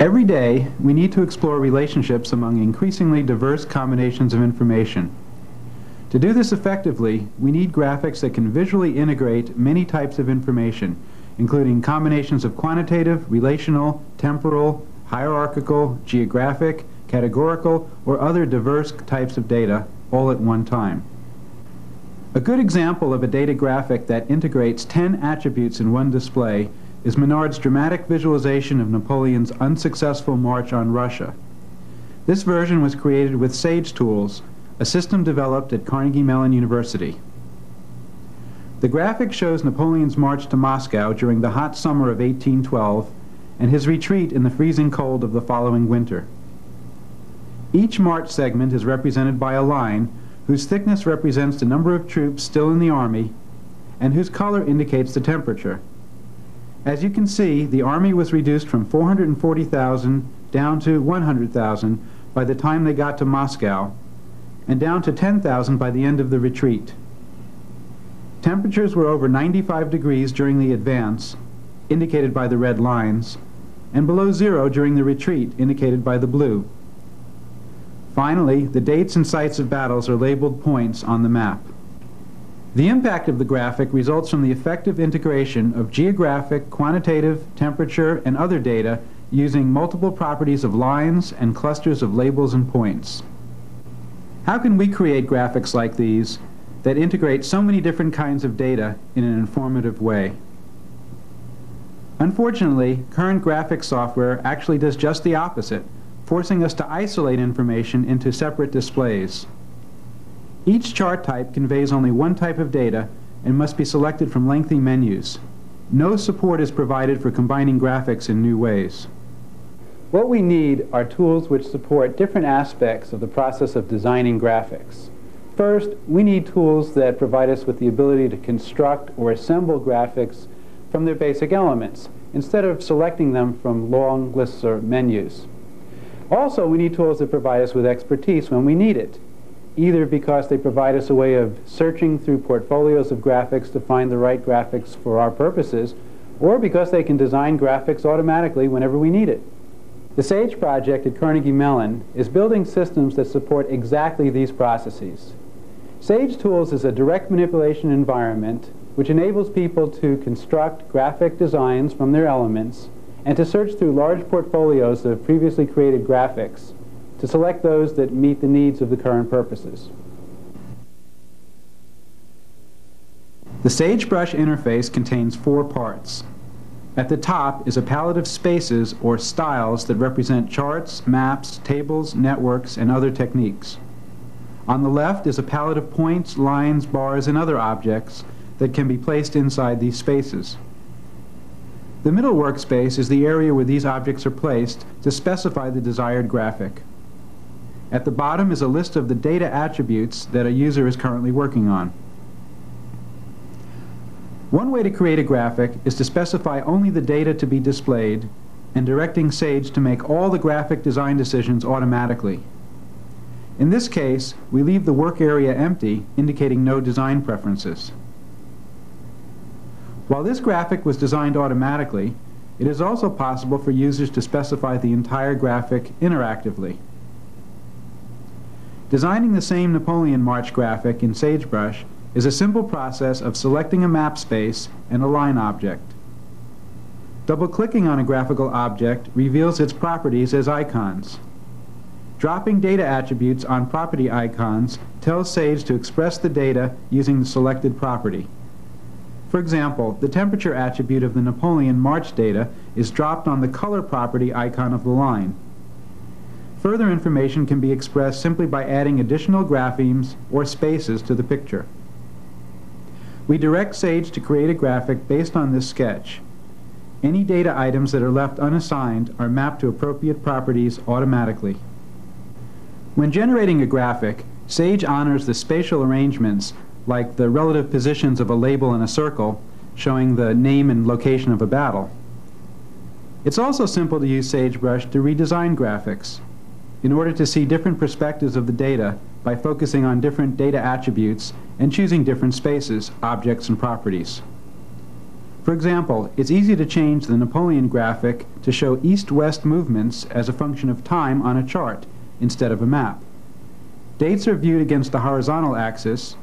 Every day, we need to explore relationships among increasingly diverse combinations of information. To do this effectively, we need graphics that can visually integrate many types of information, including combinations of quantitative, relational, temporal, hierarchical, geographic, categorical, or other diverse types of data all at one time. A good example of a data graphic that integrates 10 attributes in one display is Minard's dramatic visualization of Napoleon's unsuccessful march on Russia. This version was created with SAGE tools, a system developed at Carnegie Mellon University. The graphic shows Napoleon's march to Moscow during the hot summer of 1812 and his retreat in the freezing cold of the following winter. Each march segment is represented by a line whose thickness represents the number of troops still in the army and whose color indicates the temperature. As you can see, the army was reduced from 440,000 down to 100,000 by the time they got to Moscow, and down to 10,000 by the end of the retreat. Temperatures were over 95 degrees during the advance, indicated by the red lines, and below zero during the retreat, indicated by the blue. Finally, the dates and sites of battles are labeled points on the map. The impact of the graphic results from the effective integration of geographic, quantitative, temperature, and other data using multiple properties of lines and clusters of labels and points. How can we create graphics like these that integrate so many different kinds of data in an informative way? Unfortunately, current graphics software actually does just the opposite, forcing us to isolate information into separate displays. Each chart type conveys only one type of data and must be selected from lengthy menus. No support is provided for combining graphics in new ways. What we need are tools which support different aspects of the process of designing graphics. First, we need tools that provide us with the ability to construct or assemble graphics from their basic elements, instead of selecting them from long lists or menus. Also, we need tools that provide us with expertise when we need it, either because they provide us a way of searching through portfolios of graphics to find the right graphics for our purposes, or because they can design graphics automatically whenever we need it. The SAGE project at Carnegie Mellon is building systems that support exactly these processes. SAGE Tools is a direct manipulation environment which enables people to construct graphic designs from their elements and to search through large portfolios of previously created graphics to select those that meet the needs of the current purposes. The SageBrush interface contains four parts. At the top is a palette of spaces or styles that represent charts, maps, tables, networks, and other techniques. On the left is a palette of points, lines, bars, and other objects that can be placed inside these spaces. The middle workspace is the area where these objects are placed to specify the desired graphic. At the bottom is a list of the data attributes that a user is currently working on. One way to create a graphic is to specify only the data to be displayed and directing Sage to make all the graphic design decisions automatically. In this case, we leave the work area empty, indicating no design preferences. While this graphic was designed automatically, it is also possible for users to specify the entire graphic interactively. Designing the same Napoleon March graphic in SageBrush is a simple process of selecting a map space and a line object. Double-clicking on a graphical object reveals its properties as icons. Dropping data attributes on property icons tells Sage to express the data using the selected property. For example, the temperature attribute of the Napoleon March data is dropped on the color property icon of the line. Further information can be expressed simply by adding additional graphemes or spaces to the picture. We direct Sage to create a graphic based on this sketch. Any data items that are left unassigned are mapped to appropriate properties automatically. When generating a graphic, Sage honors the spatial arrangements like the relative positions of a label in a circle showing the name and location of a battle. It's also simple to use SageBrush to redesign graphics in order to see different perspectives of the data by focusing on different data attributes and choosing different spaces, objects, and properties. For example, it's easy to change the Napoleon graphic to show east-west movements as a function of time on a chart instead of a map. Dates are viewed against the horizontal axis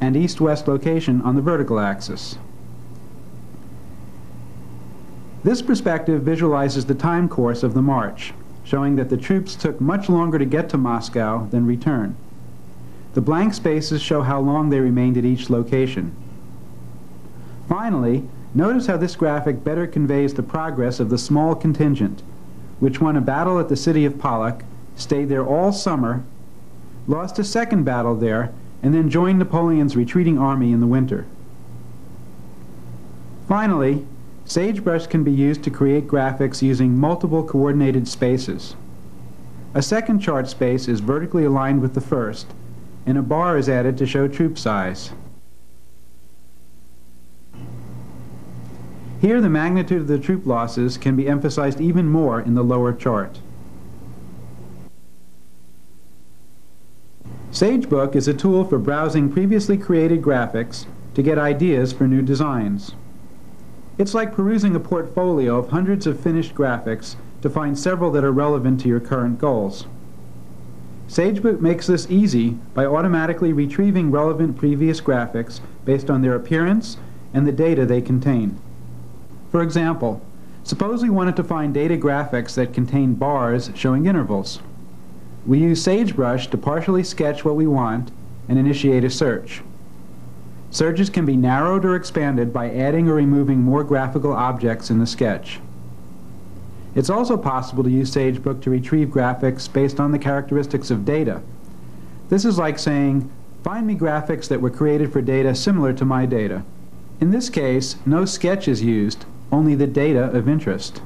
and east-west location on the vertical axis. This perspective visualizes the time course of the march, showing that the troops took much longer to get to Moscow than return. The blank spaces show how long they remained at each location. Finally, notice how this graphic better conveys the progress of the small contingent, which won a battle at the city of Polotsk, stayed there all summer, lost a second battle there, and then joined Napoleon's retreating army in the winter. Finally, Sagebrush can be used to create graphics using multiple coordinated spaces. A second chart space is vertically aligned with the first, and a bar is added to show troop size. Here the magnitude of the troop losses can be emphasized even more in the lower chart. SageBook is a tool for browsing previously created graphics to get ideas for new designs. It's like perusing a portfolio of hundreds of finished graphics to find several that are relevant to your current goals. SageBook makes this easy by automatically retrieving relevant previous graphics based on their appearance and the data they contain. For example, suppose we wanted to find data graphics that contain bars showing intervals. We use SageBrush to partially sketch what we want and initiate a search. Searches can be narrowed or expanded by adding or removing more graphical objects in the sketch. It's also possible to use SageBook to retrieve graphics based on the characteristics of data. This is like saying, find me graphics that were created for data similar to my data. In this case, no sketch is used, only the data of interest.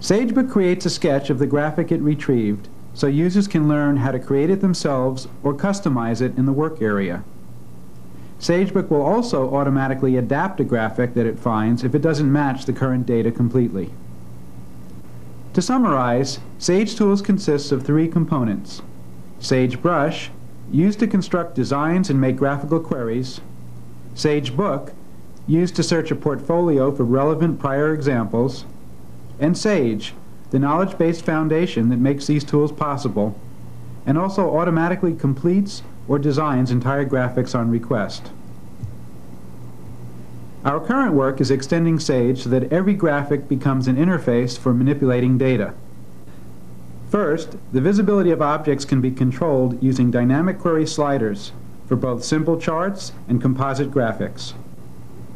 SageBook creates a sketch of the graphic it retrieved so users can learn how to create it themselves or customize it in the work area. SageBook will also automatically adapt a graphic that it finds if it doesn't match the current data completely. To summarize, Sage Tools consists of three components. SageBrush, used to construct designs and make graphical queries. SageBook, used to search a portfolio for relevant prior examples. And Sage, the knowledge-based foundation that makes these tools possible, and also automatically completes or designs entire graphics on request. Our current work is extending SAGE so that every graphic becomes an interface for manipulating data. First, the visibility of objects can be controlled using dynamic query sliders for both simple charts and composite graphics.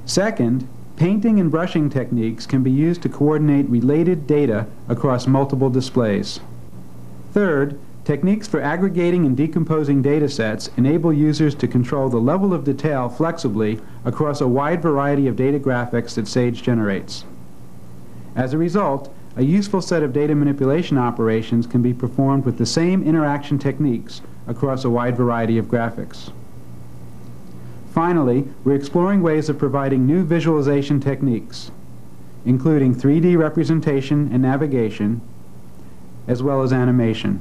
Second, Painting and brushing techniques can be used to coordinate related data across multiple displays. Third, techniques for aggregating and decomposing data sets enable users to control the level of detail flexibly across a wide variety of data graphics that SAGE generates. As a result, a useful set of data manipulation operations can be performed with the same interaction techniques across a wide variety of graphics. Finally, we're exploring ways of providing new visualization techniques, including 3D representation and navigation, as well as animation.